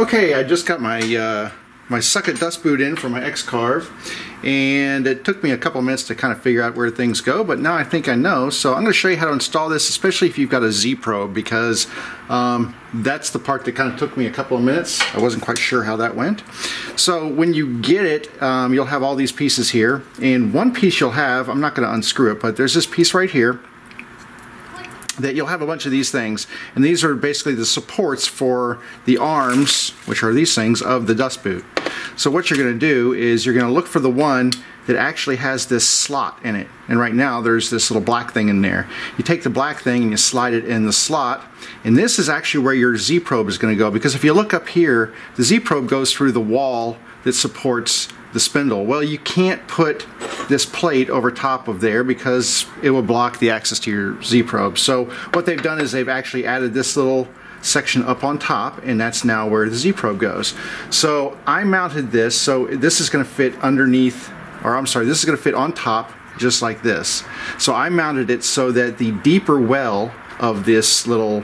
Okay, I just got my uh, my SuckIt dust boot in for my X-Carve and it took me a couple minutes to kind of figure out where things go but now I think I know. So I'm going to show you how to install this especially if you've got a Z-probe because um, that's the part that kind of took me a couple of minutes. I wasn't quite sure how that went. So when you get it um, you'll have all these pieces here and one piece you'll have I'm not going to unscrew it but there's this piece right here that you'll have a bunch of these things and these are basically the supports for the arms which are these things of the dust boot. So what you're going to do is you're going to look for the one that actually has this slot in it. And right now there's this little black thing in there. You take the black thing and you slide it in the slot and this is actually where your Z probe is going to go because if you look up here the Z probe goes through the wall that supports the spindle. Well, you can't put this plate over top of there because it will block the access to your Z-probe. So what they've done is they've actually added this little section up on top and that's now where the Z-probe goes. So I mounted this so this is going to fit underneath or I'm sorry this is going to fit on top just like this. So I mounted it so that the deeper well of this little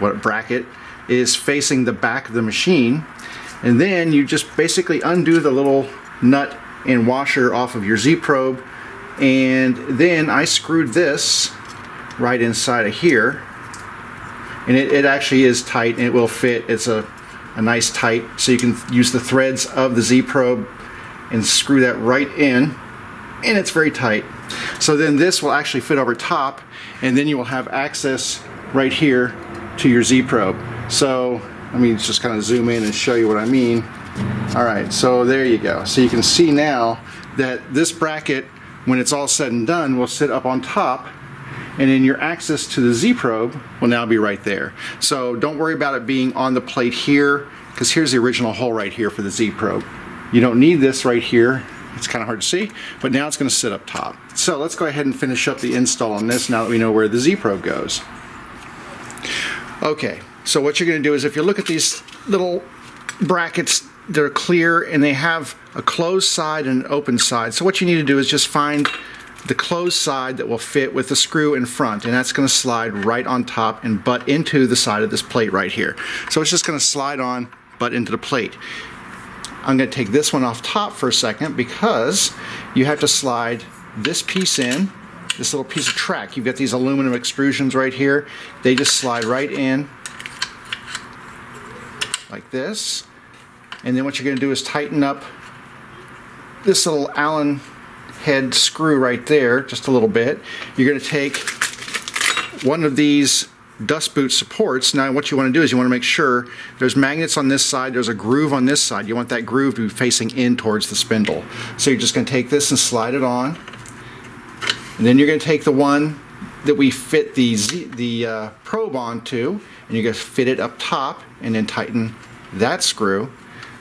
what bracket is facing the back of the machine and then you just basically undo the little nut and washer off of your Z-probe. And then I screwed this right inside of here. And it, it actually is tight and it will fit. It's a, a nice tight, so you can use the threads of the Z-probe and screw that right in. And it's very tight. So then this will actually fit over top and then you will have access right here to your Z-probe. So let me just kind of zoom in and show you what I mean. All right, so there you go. So you can see now that this bracket, when it's all said and done, will sit up on top and then your access to the Z-probe will now be right there. So don't worry about it being on the plate here because here's the original hole right here for the Z-probe. You don't need this right here. It's kind of hard to see, but now it's going to sit up top. So let's go ahead and finish up the install on this now that we know where the Z-probe goes. Okay, so what you're going to do is if you look at these little brackets, they're clear and they have a closed side and an open side. So what you need to do is just find the closed side that will fit with the screw in front and that's going to slide right on top and butt into the side of this plate right here. So it's just going to slide on, butt into the plate. I'm going to take this one off top for a second because you have to slide this piece in, this little piece of track. You've got these aluminum extrusions right here. They just slide right in like this. And then what you're going to do is tighten up this little Allen head screw right there just a little bit. You're going to take one of these dust boot supports. Now what you want to do is you want to make sure there's magnets on this side, there's a groove on this side. You want that groove to be facing in towards the spindle. So you're just going to take this and slide it on. And then you're going to take the one that we fit the, Z, the uh, probe onto and you're going to fit it up top and then tighten that screw.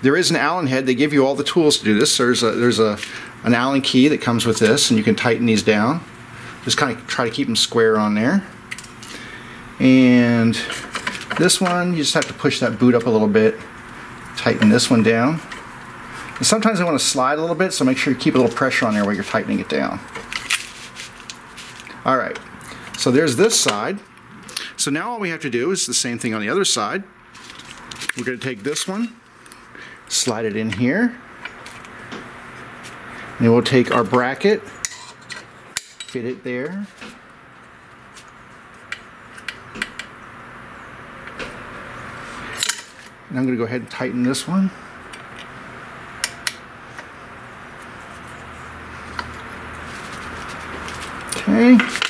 There is an Allen head. They give you all the tools to do this. There's a, there's a, an Allen key that comes with this and you can tighten these down. Just kind of try to keep them square on there. And this one, you just have to push that boot up a little bit. Tighten this one down. And sometimes I want to slide a little bit, so make sure you keep a little pressure on there while you're tightening it down. All right, so there's this side. So now all we have to do is the same thing on the other side. We're going to take this one, slide it in here, and we'll take our bracket, fit it there. And I'm going to go ahead and tighten this one. Okay.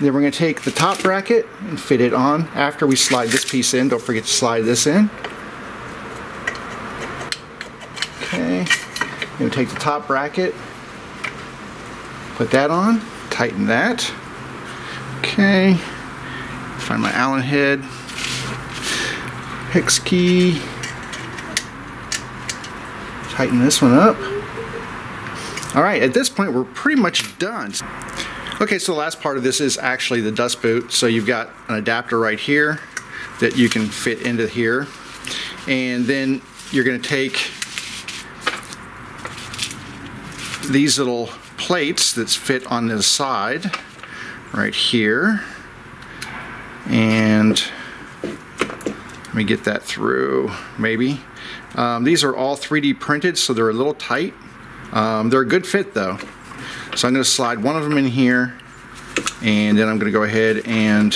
Then we're going to take the top bracket and fit it on after we slide this piece in. Don't forget to slide this in. Okay. Then we take the top bracket, put that on, tighten that. Okay. Find my Allen head, hex key, tighten this one up. All right, at this point we're pretty much done. Okay, so the last part of this is actually the dust boot. So you've got an adapter right here that you can fit into here. And then you're going to take these little plates that fit on the side right here and Let me get that through, maybe. Um, these are all 3D printed, so they're a little tight. Um, they're a good fit though. So I'm going to slide one of them in here, and then I'm going to go ahead and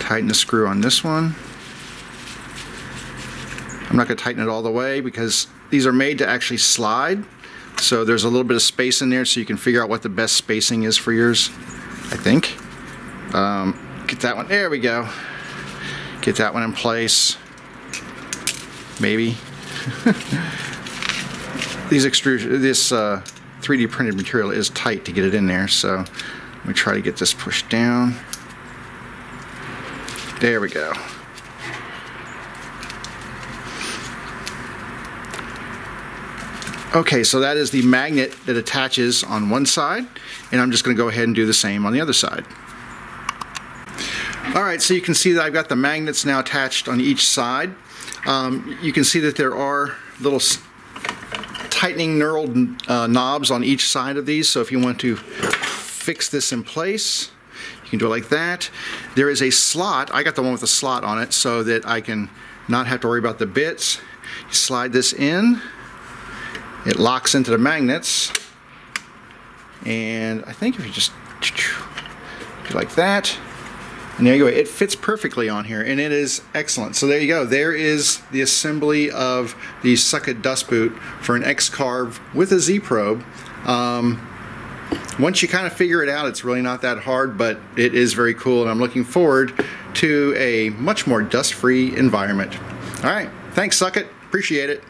tighten the screw on this one. I'm not going to tighten it all the way because these are made to actually slide. So there's a little bit of space in there so you can figure out what the best spacing is for yours, I think. Um, get that one, there we go. Get that one in place. Maybe. These extrusion, this uh, 3D printed material is tight to get it in there, so let me try to get this pushed down. There we go. Okay, so that is the magnet that attaches on one side, and I'm just going to go ahead and do the same on the other side. All right, so you can see that I've got the magnets now attached on each side. Um, you can see that there are little tightening knurled uh, knobs on each side of these, so if you want to fix this in place, you can do it like that. There is a slot, I got the one with a slot on it so that I can not have to worry about the bits. You slide this in, it locks into the magnets and I think if you just do like that and there you go it fits perfectly on here and it is excellent. So there you go. There is the assembly of the SuckIt dust boot for an X-Carve with a Z-probe. Um, once you kind of figure it out it's really not that hard but it is very cool and I'm looking forward to a much more dust-free environment. All right. Thanks SuckIt appreciate it